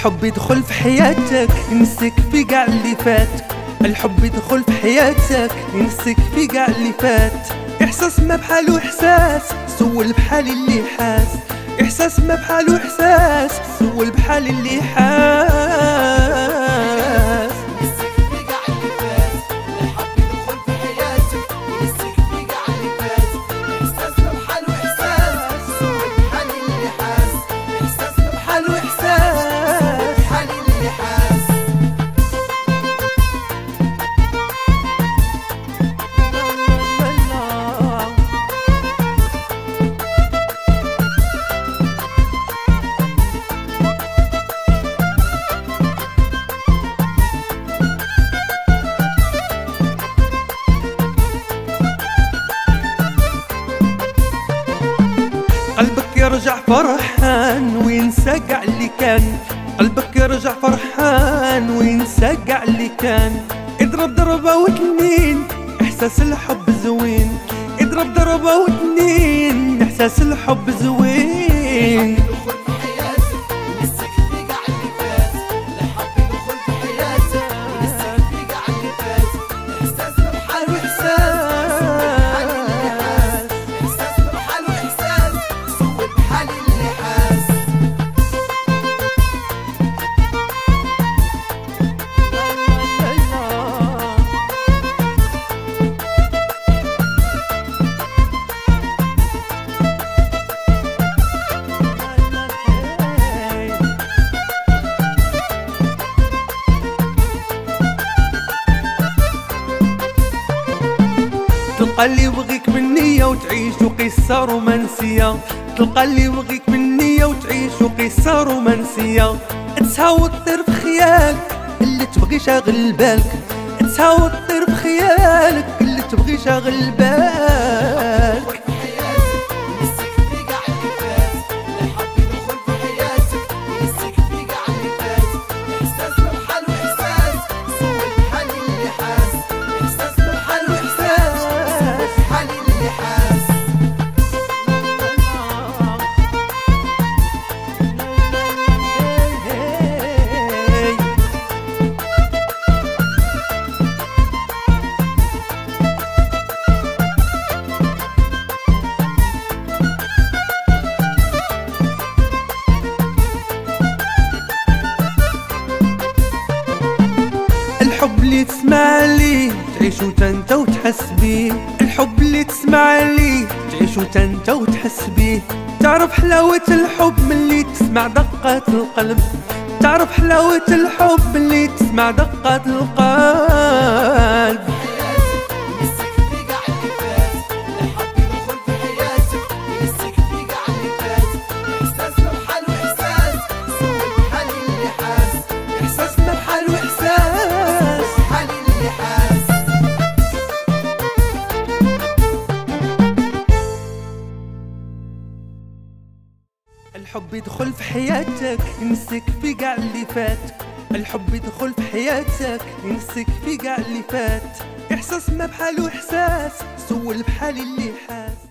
الحب يدخل في حياتك ينسك في قاع اللي فات. الحب يدخل في حياتك ينسك في قاع اللي فات. إحساس ما بحاله إحساس سول بحال اللي حاس. إحساس ما بحاله إحساس سول بحال اللي حاس. فرحان وينسى قاع اللي كان. قلبك يرجع فرحان وينسى قاع اللي كان. اضرب ضربة واتنين إحساس الحب زوين. اضرب ضربة واتنين إحساس الحب زوين. تلقى اللي يبغيك من نية وتعيش قصة رومانسية. تلقى اللي يبغيك من نية وتعيش قصة رومانسية. تساوي في خيالك اللي تبغي شاغل بالك. تساوي في خيالك اللي تبغي شاغل بالك. الحب اللي تسمع لي تعيش وتنت وتحس بيه. الحب اللي تسمع لي تعيش وتنت وتحس بيه. تعرف حلاوة الحب ملي تسمع دقات القلب. تعرف حلاوة الحب ملي تسمع دقات القلب. الحب يدخل في حياتك ينسك في قاع اللي فات. الحب يدخل في حياتك ينسك في قاع اللي فات. إحساس ما بحاله إحساس سول بحال اللي حاس.